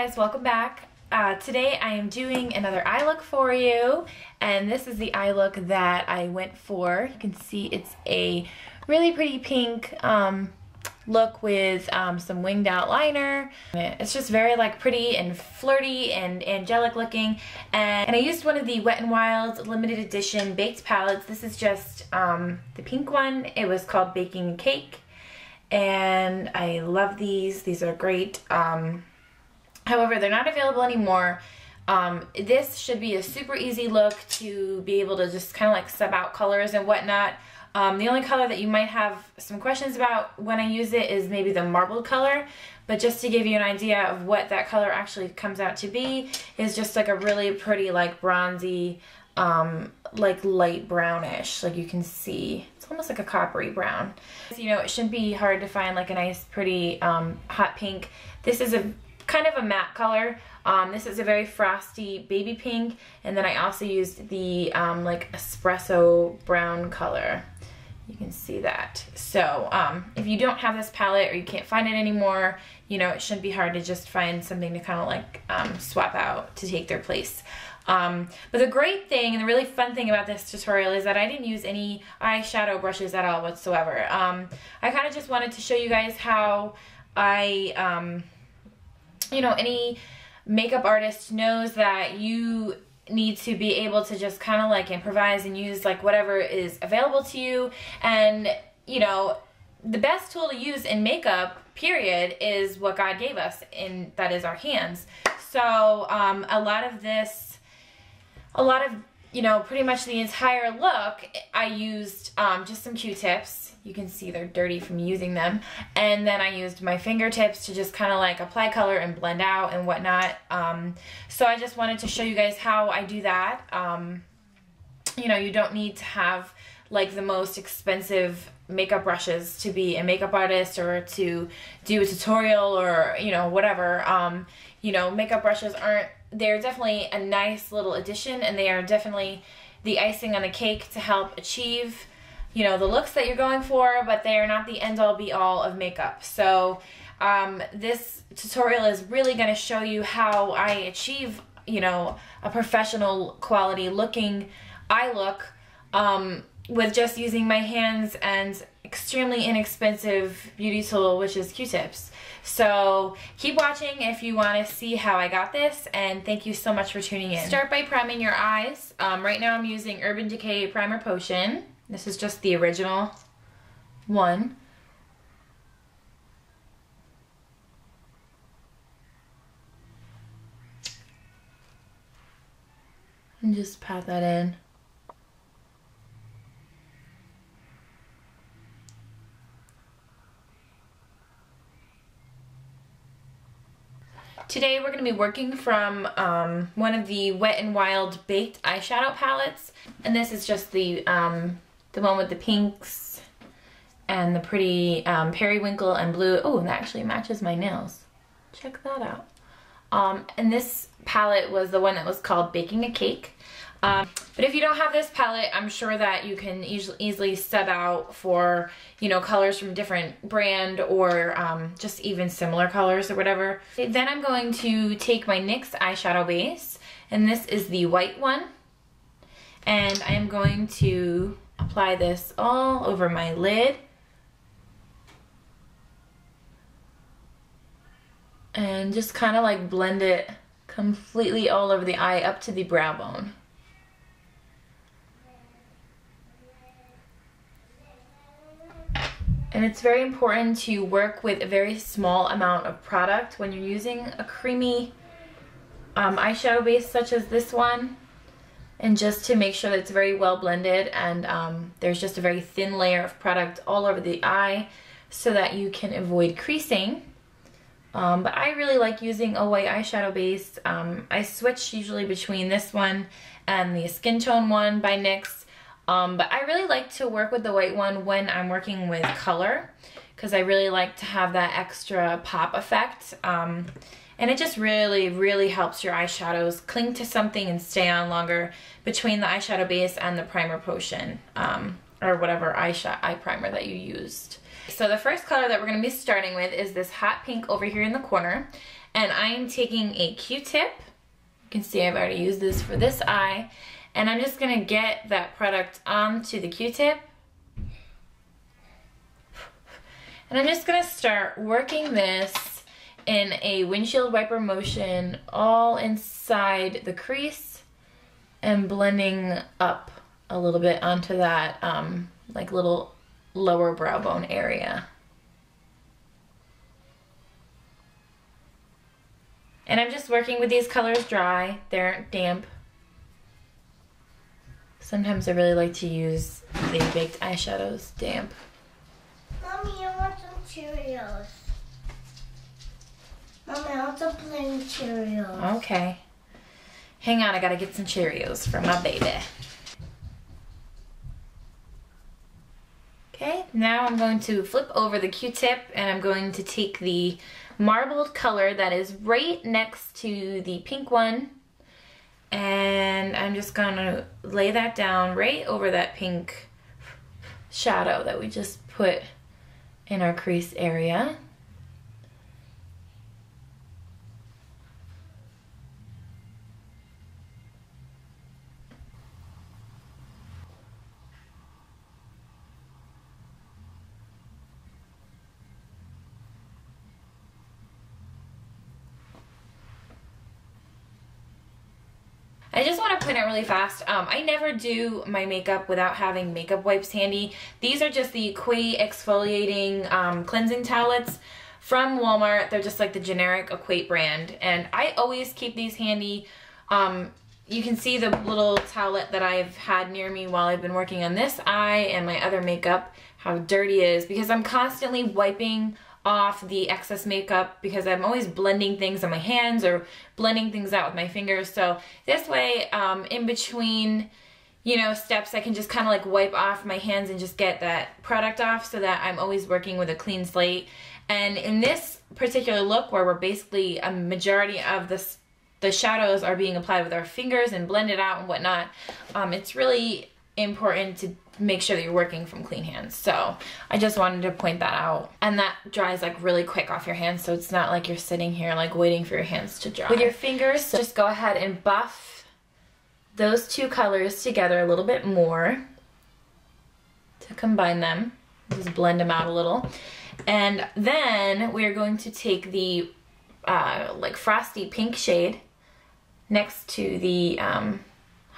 Guys, welcome back. Uh, today I am doing another eye look for you and this is the eye look that I went for. You can see it's a really pretty pink um, look with um, some winged out liner. It's just very like pretty and flirty and angelic looking and, and I used one of the Wet n Wild limited edition baked palettes. This is just um, the pink one. It was called Baking Cake and I love these. These are great. Um, however, they're not available anymore. Um, this should be a super easy look to be able to just kind of like sub out colors and whatnot. Um, the only color that you might have some questions about when I use it is maybe the marbled color, but just to give you an idea of what that color actually comes out to be is just like a really pretty like bronzy, um, like light brownish, like you can see. It's almost like a coppery brown. You know, it shouldn't be hard to find like a nice pretty um, hot pink. This is a kind of a matte color. Um, this is a very frosty baby pink and then I also used the um, like espresso brown color. You can see that. So um, if you don't have this palette or you can't find it anymore, you know, it shouldn't be hard to just find something to kind of like um, swap out to take their place. Um, but the great thing and the really fun thing about this tutorial is that I didn't use any eyeshadow brushes at all whatsoever. Um, I kind of just wanted to show you guys how I, um, you know, any makeup artist knows that you need to be able to just kind of like improvise and use like whatever is available to you and you know the best tool to use in makeup period is what God gave us and that is our hands so um, a lot of this a lot of, you know, pretty much the entire look, I used um, just some Q-tips. You can see they're dirty from using them. And then I used my fingertips to just kind of like apply color and blend out and whatnot. Um, so I just wanted to show you guys how I do that. Um, you know, you don't need to have like the most expensive makeup brushes to be a makeup artist or to do a tutorial or you know whatever um you know makeup brushes aren't they're definitely a nice little addition and they are definitely the icing on the cake to help achieve you know the looks that you're going for but they are not the end all be all of makeup so um, this tutorial is really going to show you how I achieve you know a professional quality looking eye look um, with just using my hands and extremely inexpensive beauty tool which is q-tips so keep watching if you want to see how I got this and thank you so much for tuning in. Start by priming your eyes. Um, right now I'm using Urban Decay Primer Potion. This is just the original one. And just pat that in. Today we're going to be working from um, one of the Wet n Wild Baked eyeshadow palettes. And this is just the, um, the one with the pinks and the pretty um, periwinkle and blue. Oh, that actually matches my nails. Check that out. Um, and this palette was the one that was called Baking a Cake. Um, but if you don't have this palette, I'm sure that you can easily, easily sub out for, you know, colors from different brand or um, just even similar colors or whatever. Then I'm going to take my NYX eyeshadow base, and this is the white one. And I am going to apply this all over my lid. And just kind of like blend it completely all over the eye up to the brow bone. And it's very important to work with a very small amount of product when you're using a creamy um, eyeshadow base such as this one. And just to make sure that it's very well blended and um, there's just a very thin layer of product all over the eye so that you can avoid creasing. Um, but I really like using a white eyeshadow base. Um, I switch usually between this one and the Skin Tone one by NYX. Um, but I really like to work with the white one when I'm working with color because I really like to have that extra pop effect. And it just really, really helps your eyeshadows cling to something and stay on longer between the eyeshadow base and the primer potion um, or whatever eyeshadow, eye primer that you used. So the first color that we're going to be starting with is this hot pink over here in the corner. And I am taking a Q-tip. You can see I've already used this for this eye. And I'm just gonna get that product onto the Q-tip. And I'm just gonna start working this in a windshield wiper motion all inside the crease and blending up a little bit onto that um, like little lower brow bone area. And I'm just working with these colors dry. They aren't damp. Sometimes I really like to use the baked eyeshadows damp. Mommy, I want some Cheerios. Mommy, I some plain Cheerios. Okay. Hang on, I gotta get some Cheerios for my baby. Okay, now I'm going to flip over the Q-tip and I'm going to take the marbled color that is right next to the pink one and I'm just gonna lay that down right over that pink shadow that we just put in our crease area. I just want to point it really fast. Um, I never do my makeup without having makeup wipes handy. These are just the Equate exfoliating um, cleansing towelettes from Walmart. They're just like the generic Equate brand. And I always keep these handy. Um, you can see the little towelette that I've had near me while I've been working on this eye and my other makeup, how dirty it is because I'm constantly wiping off the excess makeup because I'm always blending things on my hands or blending things out with my fingers. So this way, um, in between, you know, steps, I can just kind of like wipe off my hands and just get that product off so that I'm always working with a clean slate. And in this particular look where we're basically a majority of this the shadows are being applied with our fingers and blended out and whatnot, um, it's really important to make sure that you're working from clean hands. So I just wanted to point that out. And that dries like really quick off your hands so it's not like you're sitting here like waiting for your hands to dry. With your fingers, so just go ahead and buff those two colors together a little bit more to combine them. Just blend them out a little. And then we're going to take the uh, like frosty pink shade next to the um,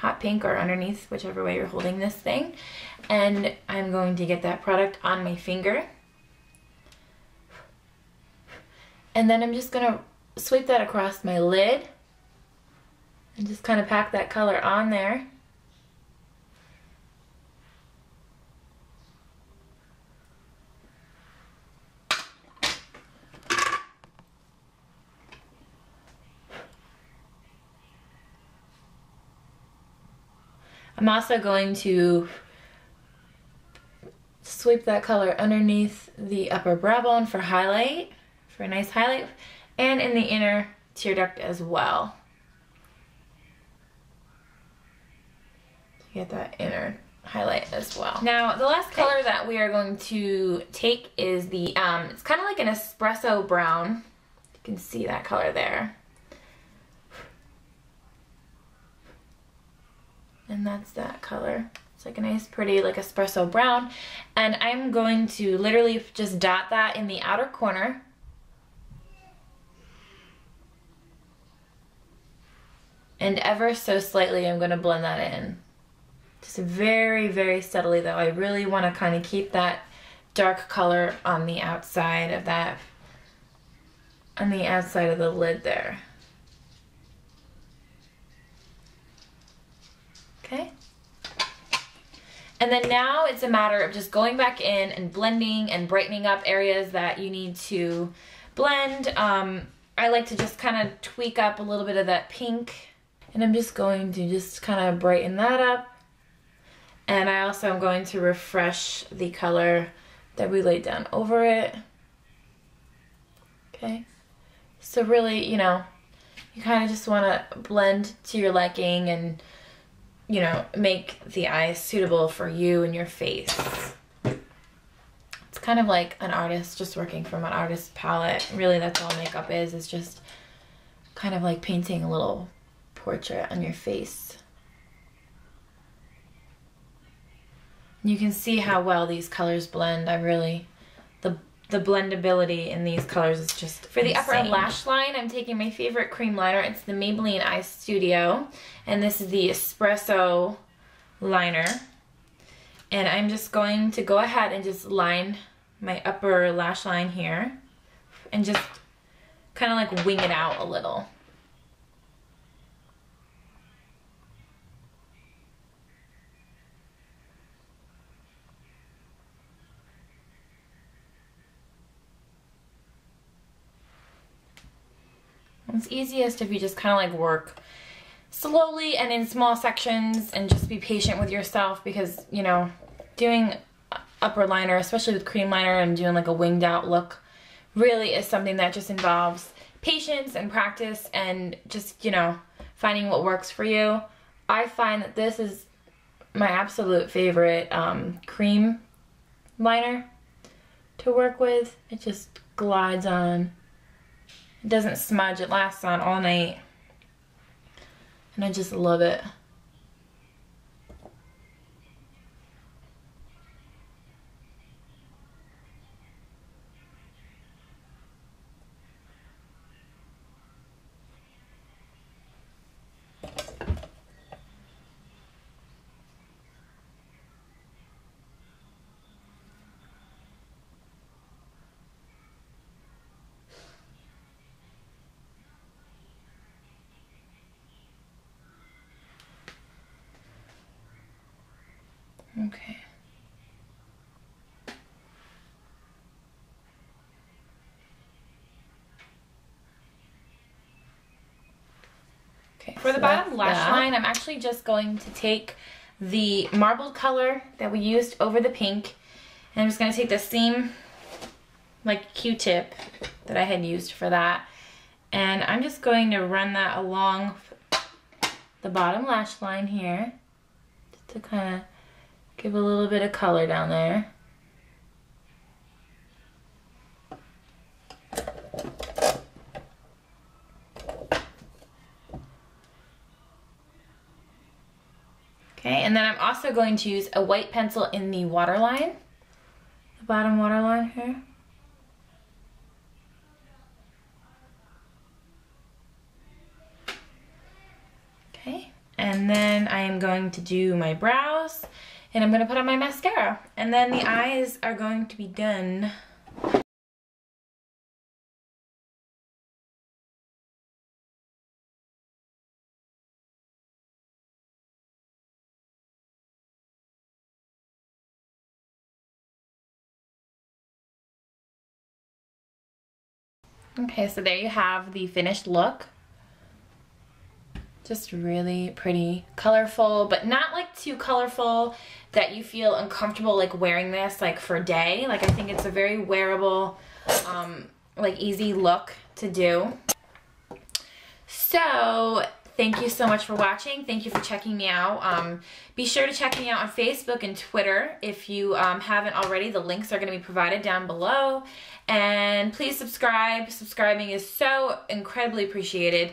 hot pink or underneath, whichever way you're holding this thing. And I'm going to get that product on my finger. And then I'm just gonna sweep that across my lid and just kind of pack that color on there. I'm also going to sweep that color underneath the upper brow bone for highlight, for a nice highlight, and in the inner tear duct as well. To get that inner highlight as well. Now, the last color that we are going to take is the, um, it's kind of like an espresso brown. You can see that color there. And that's that color. It's like a nice pretty like espresso brown and I'm going to literally just dot that in the outer corner and ever so slightly I'm going to blend that in. Just very, very subtly though. I really want to kind of keep that dark color on the outside of that, on the outside of the lid there. Okay. And then now it's a matter of just going back in and blending and brightening up areas that you need to blend. Um, I like to just kind of tweak up a little bit of that pink. And I'm just going to just kind of brighten that up. And I also am going to refresh the color that we laid down over it. Okay. So really, you know, you kind of just want to blend to your liking and you know, make the eyes suitable for you and your face. It's kind of like an artist just working from an artist palette. Really, that's all makeup is, is just kind of like painting a little portrait on your face. You can see how well these colors blend. I really, the blendability in these colors is just For the upper lash line, I'm taking my favorite cream liner. It's the Maybelline Eye Studio. And this is the Espresso liner. And I'm just going to go ahead and just line my upper lash line here. And just kind of like wing it out a little. It's easiest if you just kind of like work slowly and in small sections and just be patient with yourself because, you know, doing upper liner, especially with cream liner and doing like a winged out look, really is something that just involves patience and practice and just, you know, finding what works for you. I find that this is my absolute favorite um, cream liner to work with. It just glides on it doesn't smudge. It lasts on all night. And I just love it. Okay. Okay, for the bottom lash that. line, I'm actually just going to take the marbled color that we used over the pink. And I'm just going to take the same like Q-tip that I had used for that. And I'm just going to run that along the bottom lash line here. Just to kind of Give a little bit of color down there. Okay, and then I'm also going to use a white pencil in the waterline, the bottom waterline here. Okay, and then I am going to do my brows. And I'm going to put on my mascara. And then the eyes are going to be done. Okay, so there you have the finished look. Just really pretty, colorful, but not like too colorful that you feel uncomfortable like wearing this like for a day. Like I think it's a very wearable, um, like easy look to do. So thank you so much for watching. Thank you for checking me out. Um, be sure to check me out on Facebook and Twitter if you um, haven't already. The links are going to be provided down below. And please subscribe. Subscribing is so incredibly appreciated.